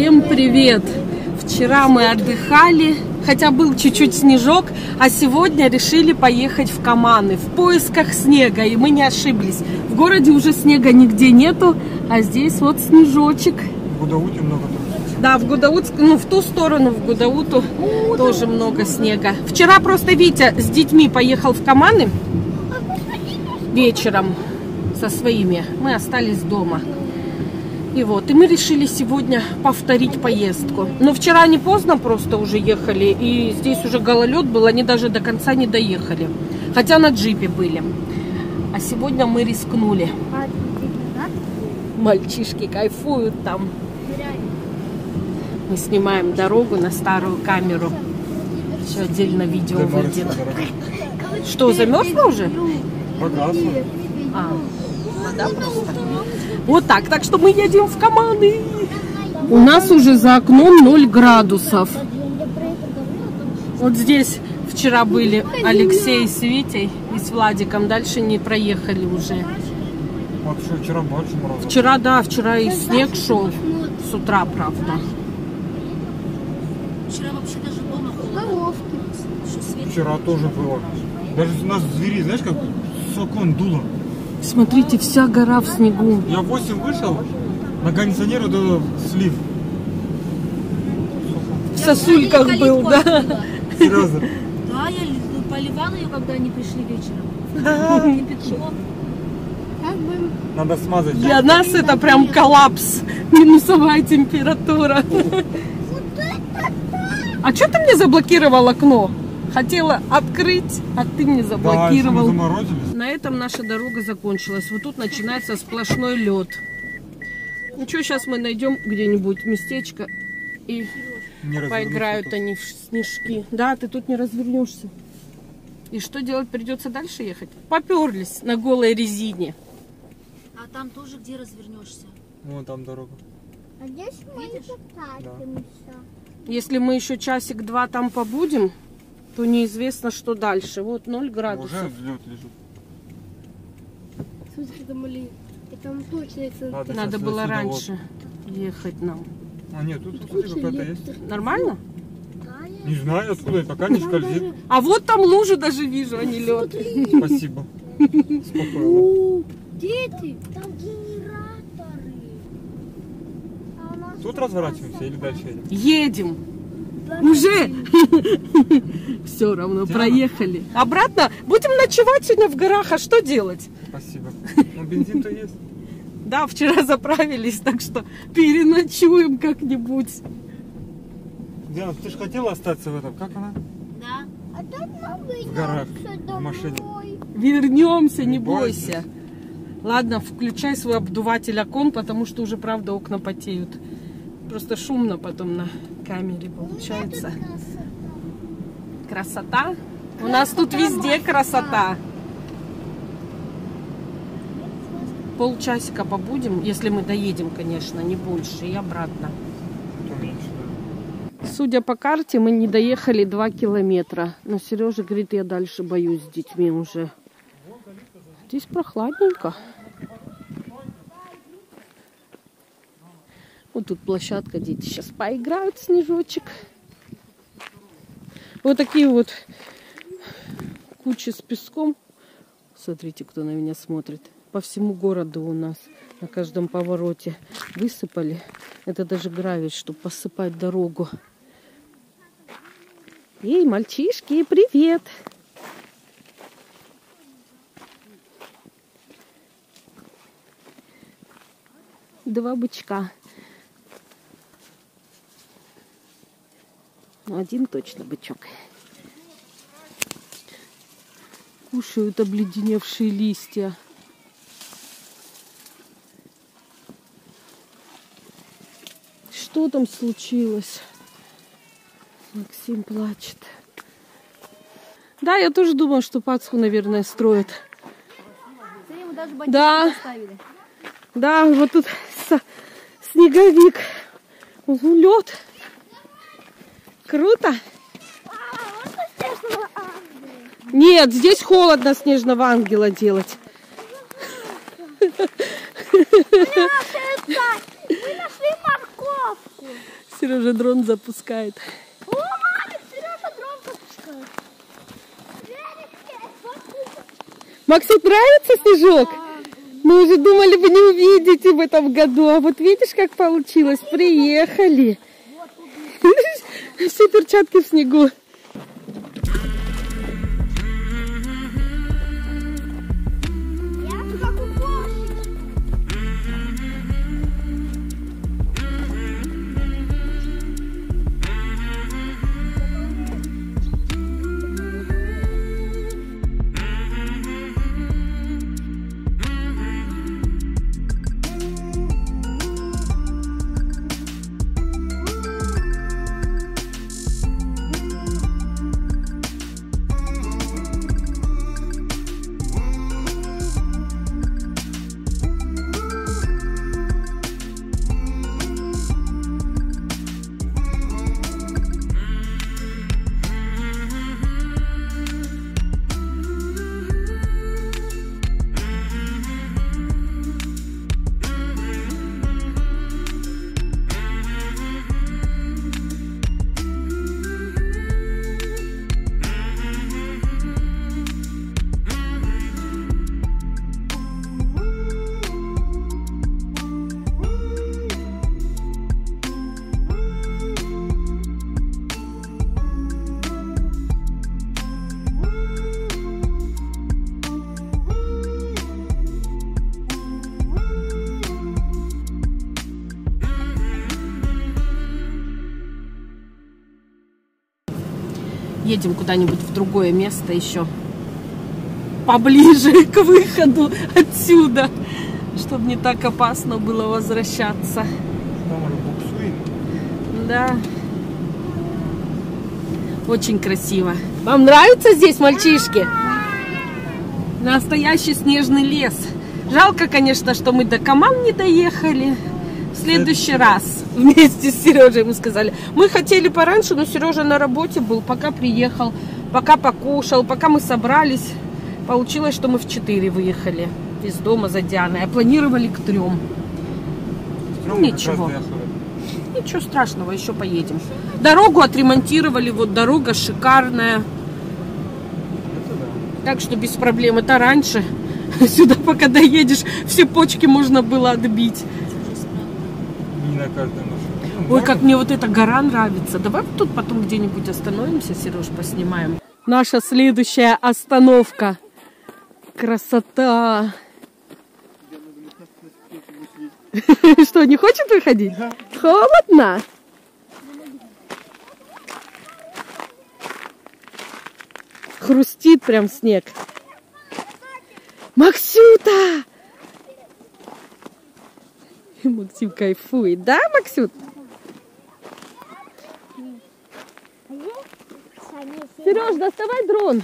Всем привет! Вчера мы отдыхали, хотя был чуть-чуть снежок, а сегодня решили поехать в Каманы в поисках снега, и мы не ошиблись. В городе уже снега нигде нету, а здесь вот снежочек. В Гудауте много тоже. Да, в Гудаут, ну в ту сторону, в Гудауту тоже много снега. Вчера просто Витя с детьми поехал в Каманы вечером со своими. Мы остались дома. И вот, и мы решили сегодня повторить поездку. Но вчера не поздно просто уже ехали, и здесь уже гололед был, они даже до конца не доехали. Хотя на джипе были. А сегодня мы рискнули. Мальчишки кайфуют там. Мы снимаем дорогу на старую камеру. Еще отдельно видео выйдет. Что, замерзла уже? А, вода просто. Вот так. Так что мы едем в Каманы. У нас уже за окном 0 градусов. Вот здесь вчера были Алексей с Витей и с Владиком. Дальше не проехали уже. Что вчера больше мороза. Вчера, да, вчера и снег шел. С утра, правда. Вчера вообще даже дома холодно. Вчера тоже было. Даже у нас звери, знаешь, как с окон дуло. Смотрите, вся гора в снегу. Я в 8 вышел, на кондиционере до слив. В сосульках был, да. Серьезно. Да, я ну, поливала ее, когда они пришли вечером. Кипятком. Надо смазать. Для нас это прям коллапс. Минусовая температура. А что ты мне заблокировал окно? Хотела открыть, а ты мне Да, если мы заблокировал. заморозились. На этом наша дорога закончилась. Вот тут начинается сплошной лед. Ну что, сейчас мы найдем где-нибудь местечко и Не поиграют тут. они в снежки. Да, ты тут не развернешься. И что делать? Придется дальше ехать? Поперлись на голой резине. А там тоже где развернешься? Вон там дорога. А здесь мы Видишь? покатаемся. Если мы еще часик-два там побудем, то неизвестно, что дальше. Вот 0 градусов. Уже лед лежит. Смотри, там были... И там точно это... Надо сейчас было отсюда раньше ехать нам. вот. А нет, тут смотри, какая-то есть. Нормально? Не знаю откуда, пока не скользит. А вот там лужи даже вижу, а не лед. Спасибо. Спокойно. Дети! Там генераторы. А у нас Тут разворачиваемся или дальше едем? Едем. Уже? Все равно Диана. проехали. Обратно? Будем ночевать сегодня в горах, а что делать? Спасибо. Ну бензин-то есть. Да, вчера заправились, так что переночуем как-нибудь. Диана, ты же хотела остаться в этом, как она? Да. А тут мы В горах, вернемся в машине. домой. Вернемся, не Не бойся. бойтесь. Ладно, включай свой обдуватель окон, потому что уже, правда, окна потеют. Просто шумно потом на камере получается. Красота. У нас тут везде красота. Полчасика побудем, если мы доедем, конечно, не больше, и обратно. Судя по карте, мы не доехали 2 километра. Но Сережа говорит, я дальше боюсь с детьми уже. Здесь прохладненько. Вот тут площадка, дети сейчас поиграют снежочек. Вот такие вот кучи с песком. Смотрите, кто на меня смотрит. По всему городу у нас на каждом повороте высыпали. Это даже гравий, чтобы посыпать дорогу. Эй, мальчишки, привет! Два бычка. Ну, один точно бычок. Кушают обледеневшие листья. Что там случилось? Максим плачет. Да, я тоже думала, что Пасху, наверное, строят. Да. Да, вот тут снеговик. Лед. Круто. Нет, здесь холодно снежного ангела делать. Мы нашли морковку. Сережа дрон запускает. О, мама, Сережа дрон запускает. Максут нравится снежок? Мы уже думали, вы не увидите в этом году. А вот видишь, как получилось? Приехали. Все перчатки в снегу. Едем куда-нибудь в другое место еще. Поближе к выходу отсюда. Чтобы не так опасно было возвращаться. Да. Очень красиво. Вам нравится здесь, мальчишки? Настоящий снежный лес. Жалко, конечно, что мы до Каман не доехали. В следующий раз вместе с Сережей мы сказали. Мы хотели пораньше, но Сережа на работе был, пока приехал, пока покушал, пока мы собрались. Получилось, что мы в 4 выехали из дома за Дианой, а планировали к трем. Стрёмно как Ничего. Ничего страшного, еще поедем. Дорогу отремонтировали, вот дорога шикарная. Так что без проблем. Это раньше. Сюда пока доедешь, все почки можно было отбить. Не на каждой машине. Ну, Ой, как мне вот эта гора нравится. Давай вот тут потом где-нибудь остановимся, Сереж, поснимаем. Наша следующая остановка. Красота. Что, не хочет выходить? Холодно? Хрустит прям снег. Максюта! Максим кайфует, да, Максют? Сереж, доставай дрон.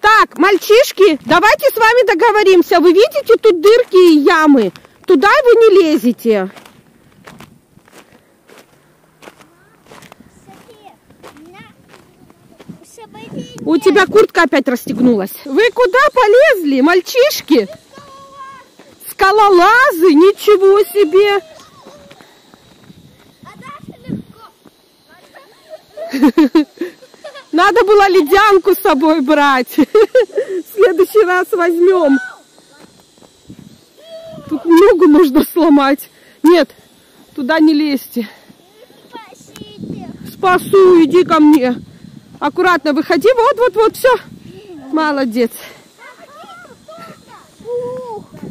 Так, мальчишки, давайте с вами договоримся. Вы видите тут дырки и ямы? Туда вы не лезете. Тебя куртка опять расстегнулась. Вы куда полезли, мальчишки? Скалолазы, ничего себе. Надо было ледянку с собой брать. В следующий раз возьмем. Тут ногу можно сломать. Нет, туда не лезьте. Спасу, иди ко мне. Аккуратно выходи. Вот, вот, вот, все. Молодец.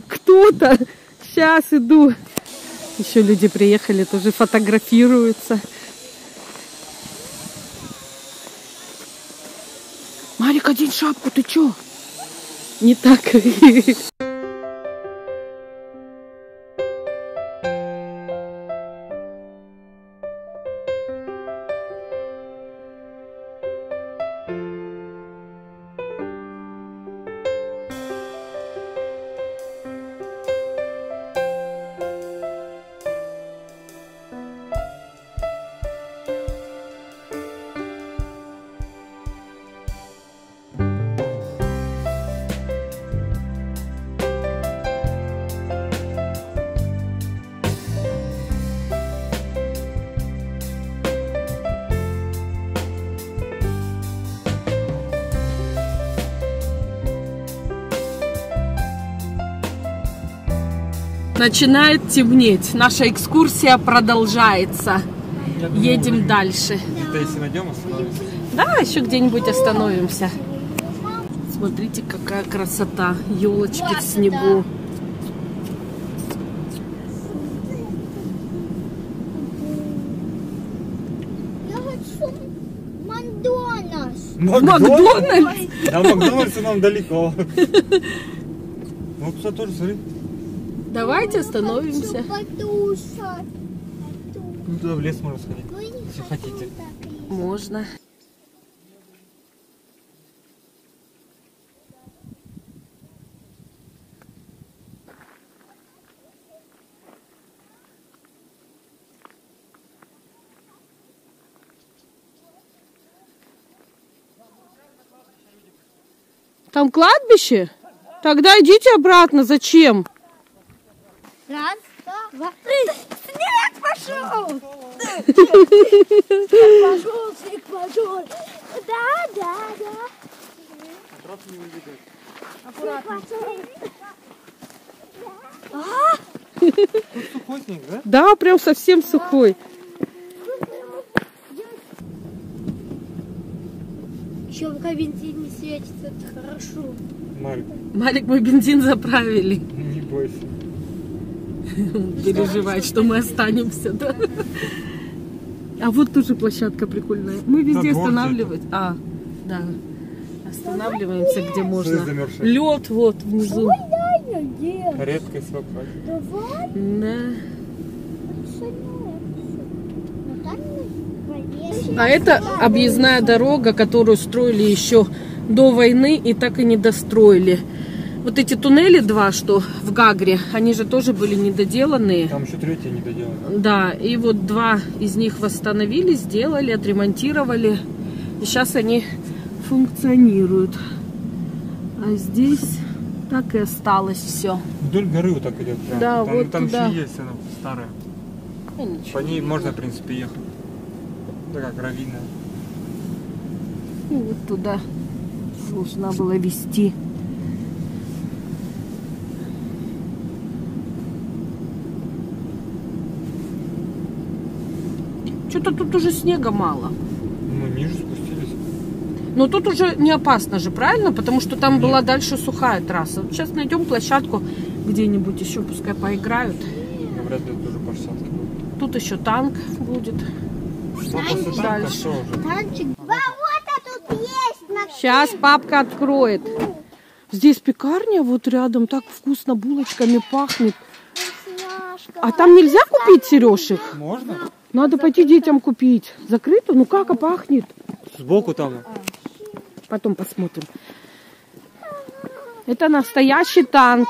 Кто-то. Сейчас иду. Еще люди приехали, тоже фотографируются. Марик, одень шапку, ты чё? Не так. Начинает темнеть. Наша экскурсия продолжается. Думаю, Едем дальше. Где-то если найдем, остановимся. Да, еще где-нибудь остановимся. Смотрите, какая красота. Елочки в снегу. Я хочу Макдональдс. Макдональдс? Да, Макдональдс нам далеко. Ну, кстати, тоже, смотри. Давайте остановимся. Ну, туда в лес можно сходить. Если хотите. так есть. Можно. Там кладбище? Тогда идите обратно. Зачем? Раз, два, три. Снег пошел! Пошел, снег пошел. Да, да, да. Аккуратно. Тут сухой снег, да? Да, прям совсем сухой. Еще пока бензин не светится, это хорошо. Марик, Малик, мы бензин заправили. не бойся. переживает, что мы останемся, да? А вот тоже площадка прикольная. Мы везде останавливать. А, да. Останавливаемся, где можно. Лед вот внизу. Редкость Да. Мы А это объездная дорога, которую строили еще до войны и так и не достроили. Вот эти туннели два, что в Гагре, они же тоже были недоделанные. Там еще третья не доделана. Да, и вот два из них восстановили, сделали, отремонтировали. И сейчас они функционируют. А здесь так и осталось все. Вдоль горы вот так идет прям. Да, там, вот там туда. еще есть она старая. По ней можно, в принципе, ехать. Такая гравийная. И вот туда должна была вести. Что-то тут уже снега мало. Ну, ниже спустились. Но тут уже не опасно же, правильно? Потому что там Нет. была дальше сухая трасса. Сейчас найдем площадку где-нибудь еще, пускай поиграют. Говорят, это тоже по будет. Тут еще танк будет. Ну, танка Дальше. Танчик. Сейчас папка откроет. Здесь пекарня вот рядом, так вкусно булочками пахнет. А там нельзя купить сережек? Можно? Надо пойти детям купить. Закрыто? Ну как, а пахнет? Сбоку там. Потом посмотрим. Это настоящий танк.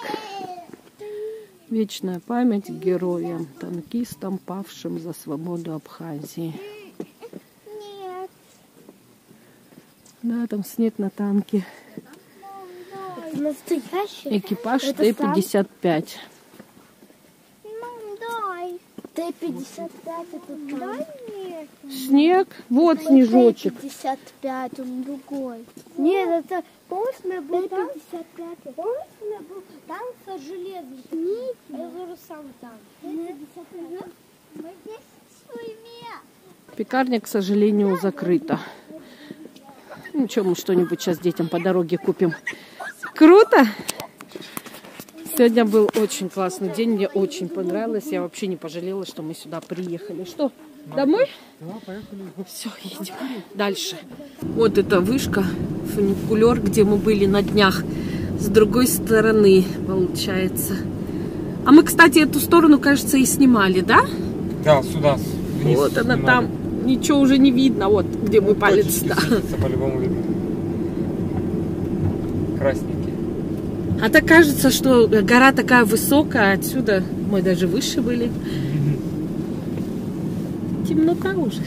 Вечная память героям, танкистам, павшим за свободу Абхазии. Нет. Да, там снег на танке. Настоящий. Экипаж Это Т-55. Т-55 это. Снег, вот снежочек. Т-55, он другой. Нет, это... Помнишь, был танк? Т-55. Помнишь, был танк со железом? Нет. Я говорю, сам танк. Т-55. Мы здесь своими. Пекарня, к сожалению, закрыта. Ничего, мы что-нибудь сейчас детям по дороге купим. Круто! Сегодня был очень классный день, мне очень понравилось. Я вообще не пожалела, что мы сюда приехали. Что, домой? Да, поехали. Все, едем дальше. Вот эта вышка, фуникулер, где мы были на днях. С другой стороны, получается. А мы, кстати, эту сторону, кажется, и снимали, да? Да, сюда. вниз вот она снимали. там. Ничего уже не видно, вот где мой палец. Точечки Да. по-любому видно. А так кажется, что гора такая высокая, отсюда мы даже выше были. Темнота уже.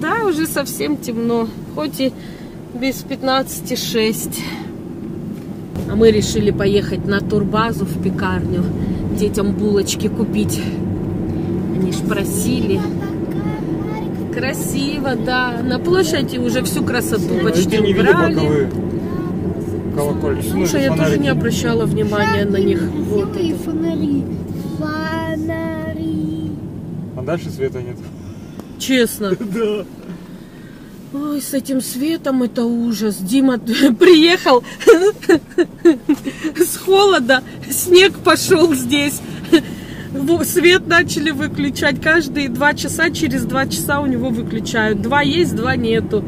Да, уже совсем темно. Хоть и без 15-6. А мы решили поехать на турбазу в пекарню. Детям булочки купить. Они ж просили. Красиво, да. На площади уже всю красоту почти Эти не видели убрали. боковые. колокольни. Слушай, я тоже не обращала внимания на них. Вот это. фонари. Фонари. А дальше света нет. Честно. Да. Ой, с этим светом это ужас. Дима приехал с холода, снег пошел здесь. Свет начали выключать каждые два часа, через два часа у него выключают. Два есть, два нету.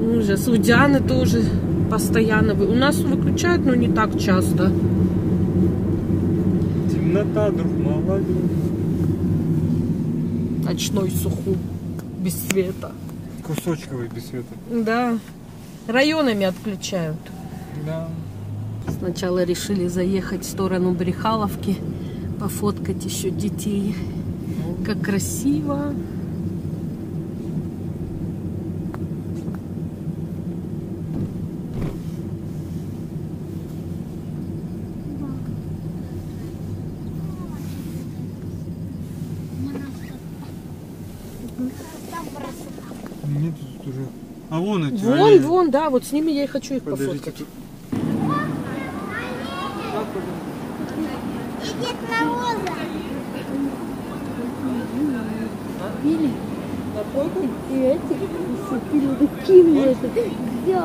Ужас. У Дианы тоже постоянно. У нас выключают, но не так часто. Темнота, друг, молодец. Ночной суху, без света. Кусочковый без света. Да. Районами отключают. Да. Сначала решили заехать в сторону Брехаловки, пофоткать еще детей. Как красиво. Нет тут уже. А вон эти. Вон, олени. вон, да, вот с ними я и хочу их Подождите, пофоткать. тут Дед Мороза. И эти купили такие это. Где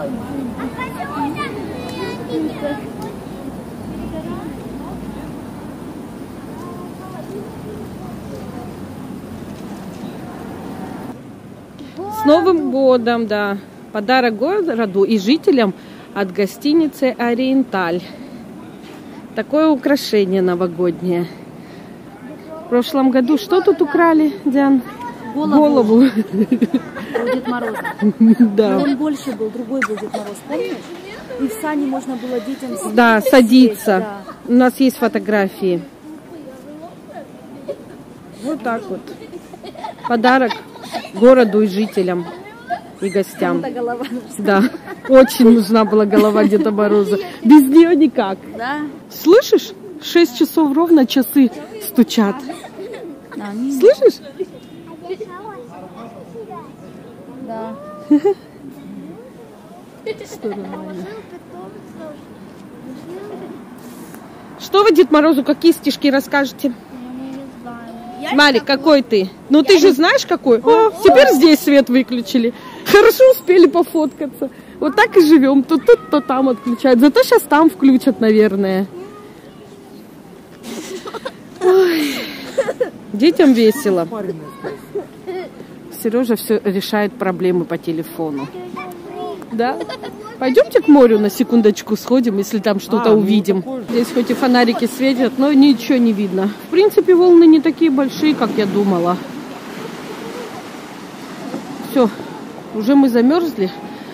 С Новым годом, да. Подарок городу и жителям от гостиницы Ориенталь. Такое украшение новогоднее. В прошлом году что тут украли, Диан? Голову. у Дед Мороза. Да. Он больше был, другой был Дед Мороз, помнишь? И в сани можно было детям с- Да, садиться. да. У нас есть фотографии. Вот так вот. Подарок городу и жителям и гостям. Голова. Да, очень нужна была голова Деда Мороза. Без нее никак. Да? Слышишь? Шесть часов ровно часы стучат. Да, Слышишь? Да. Что вы Дед Морозу, какие стишки расскажете? Марик, какой ты? Ну ты же знаешь какой? О, теперь здесь свет выключили. Хорошо успели пофоткаться. Вот так и живем. То тут, то там отключают. Зато сейчас там включат, наверное. Детям весело. Сережа все решает проблемы по телефону. Да? Пойдемте к морю на секундочку сходим, если там что-то А, ну, увидим. же. Здесь хоть и фонарики светят, но ничего не видно. В принципе, волны не такие большие, как я думала. Все, уже мы замерзли.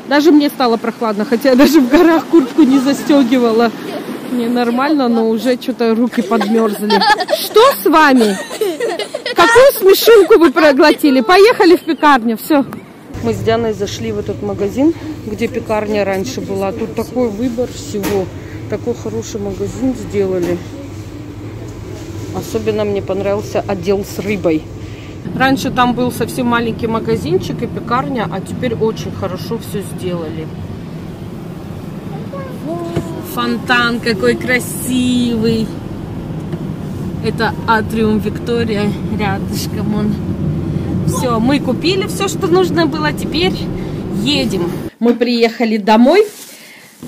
Даже мне стало прохладно, хотя я даже в горах куртку не застегивала. Не нормально, но уже что-то руки подмерзли. Что с вами? Какую смешинку вы проглотили? Поехали в пекарню, все. Мы с Дианой зашли в этот магазин, где пекарня раньше была. Тут такой выбор всего. Такой хороший магазин сделали. Особенно мне понравился отдел с рыбой. Раньше там был совсем маленький магазинчик и пекарня, а теперь очень хорошо все сделали. Фонтан какой красивый. Это атриум Виктория рядышком он. Все, мы купили все, что нужно было. Теперь едем. Мы приехали домой.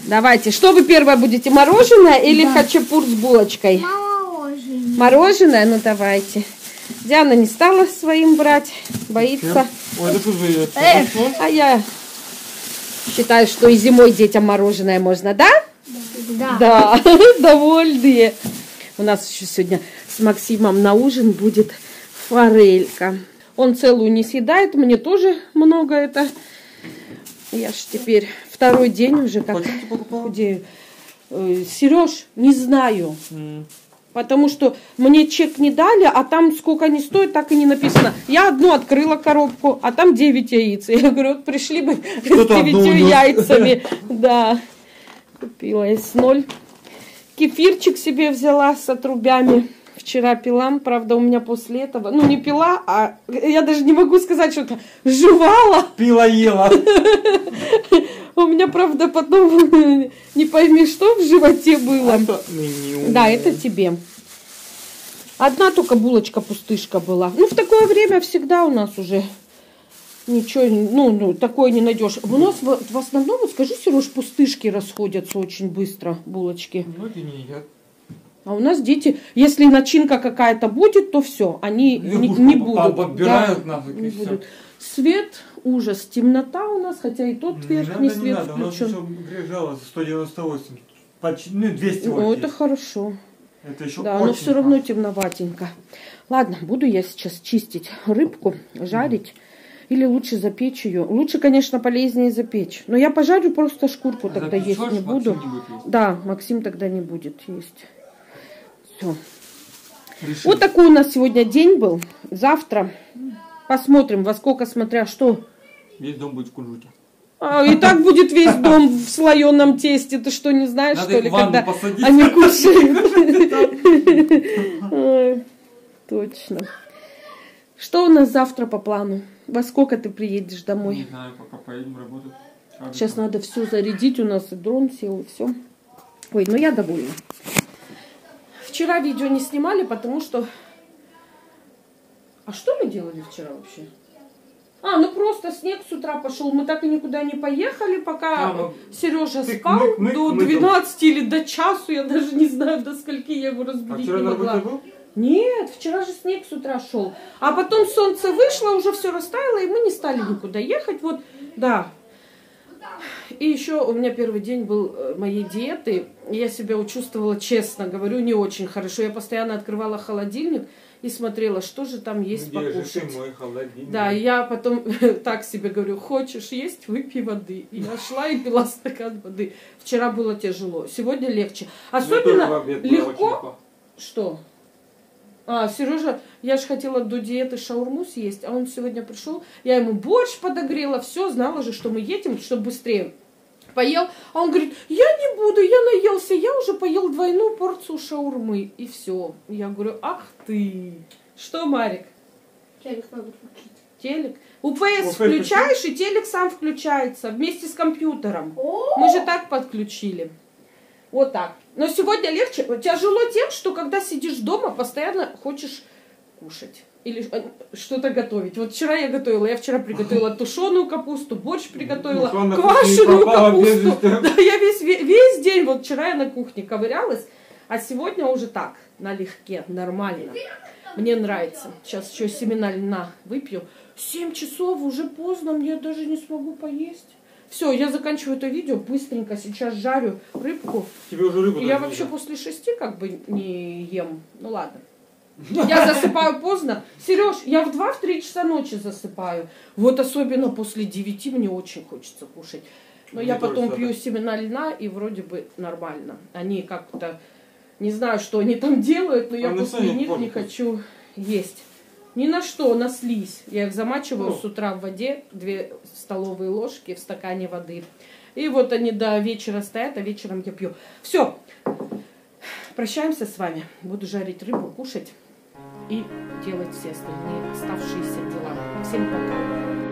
Давайте, что вы первое будете, мороженое или хачапур с булочкой? Мороженое. Мороженое? Ну давайте. Диана не стала своим брать, боится. Ой, Эх, а я считаю, что и зимой детям мороженое можно, да? Да. Да, довольные. У нас еще сегодня с Максимом на ужин будет форелька. Он целую не съедает, мне тоже много это. Я ж теперь второй день уже как худею. Сереж, не знаю. Потому что мне чек не дали, а там сколько они стоят, так и не написано. Я одну открыла коробку, а там 9 яиц. Я говорю, вот пришли бы с Кто-то одно 9 унес. яйцами. Да, купила из ноль. Кефирчик себе взяла с отрубями. Вчера пила, правда, у меня после этого, ну не пила, а я даже не могу сказать, что это жевала. Пила ела. У меня, правда, потом не пойми, что в животе было. Меню. Да, это тебе. Одна только булочка-пустышка была. Ну, в такое время всегда у нас уже ничего, ну, ну такое не найдешь. У нас в, в основном, вот скажи, Сереж, пустышки расходятся очень быстро, булочки. Многие не едят. А у нас дети, если начинка какая-то будет, то все, они не, не будут. Подбирают Да, нафиг не и все. будут. Свет, ужас, темнота у нас, хотя и тот Не верхний надо, не свет надо. У нас включен. еще грех жаловаться, 198. Почти, ну, 200 О, вот это есть. хорошо. Это еще Да, но все равно хорошо. темноватенько. Ладно, буду я сейчас чистить рыбку, жарить. Или лучше запечь ее. Лучше, конечно, полезнее запечь. Но я пожарю просто шкурку тогда Запечешь, есть не Максим буду. не будет есть. Да, Максим тогда не будет есть. Все. Решили. Вот такой у нас сегодня день был. Завтра посмотрим, во сколько, смотря что. Весь дом будет в кунжуте. А, и так будет весь дом в слоеном тесте. Ты что, не знаешь, Надо что ли, когда посадить. они кушают? Точно. Что у нас завтра по плану? Во сколько ты приедешь Не домой? знаю, пока поедем работать. Сейчас надо все зарядить, у нас и дрон сел, и все. Ой, ну я довольна. Вчера видео не снимали, потому что... А что мы делали вчера вообще? А, ну просто снег с утра пошел. Мы так и никуда не поехали, пока А, ну, Сережа тык, спал до мы там. 12 или до часу. Я даже не знаю, до скольки я его А разбудить вчера не могла. был? Нет, вчера же снег с утра шел. А потом солнце вышло, уже все растаяло, и мы не стали никуда ехать. Вот, да. И еще у меня первый день был э, моей диеты. Я себя чувствовала, честно говорю, не очень хорошо. Я постоянно открывала холодильник и смотрела, что же там есть Где же покушать. ты, мой холодильник? Да, я потом так себе говорю, хочешь есть, выпей воды. И я шла и пила стакан воды. Вчера было тяжело, сегодня легче. Особенно легко. что? А, Сережа, я же хотела до диеты шаурму съесть, а он сегодня пришел, я ему борщ подогрела, все, знала же, что мы едем, чтобы быстрее поел. А он говорит, я не буду, я наелся, я уже поел двойную порцию шаурмы. И все. Я говорю, ах ты. Что, Марик? Телек надо включить. Телек? УПС включаешь, и телек сам включается вместе с компьютером. Мы же так подключили. Вот так. Но сегодня легче. Тяжело тем, что когда сидишь дома, постоянно хочешь кушать. Или э, что-то готовить. Вот вчера я готовила. Я вчера приготовила тушеную капусту, борщ приготовила, Ну, квашеную капусту. Да, я весь, ве- весь день, вот вчера я на кухне ковырялась, а сегодня уже так, налегке, нормально. Мне нравится. Сейчас еще семена льна выпью. Семь часов, уже поздно, мне даже не смогу поесть. Все, я заканчиваю это видео, быстренько сейчас жарю рыбку. Тебе уже рыбу Я вообще после шести как бы не ем. Ну ладно. Я засыпаю поздно. Сереж, я в 2-3 часа ночи засыпаю. Вот особенно после 9 мне очень хочется кушать. Но Мне я потом пью так. семена льна и вроде бы нормально. Они как-то, не знаю, что они там делают, но я А на после них не хочу есть. Ни на что, на слизь. Я их замачиваю Ну. с утра в воде, две столовые ложки в стакане воды. И вот они до вечера стоят, а вечером я пью. Все. Прощаемся с вами. Буду жарить рыбу, кушать и делать все остальные оставшиеся дела. Всем пока.